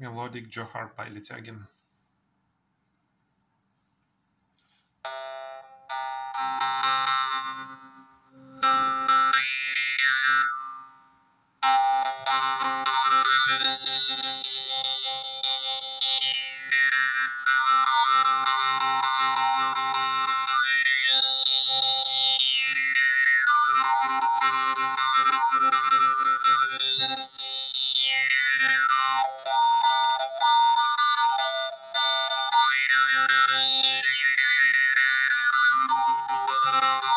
melodic Johar Payletagin. Thank you. Thank you.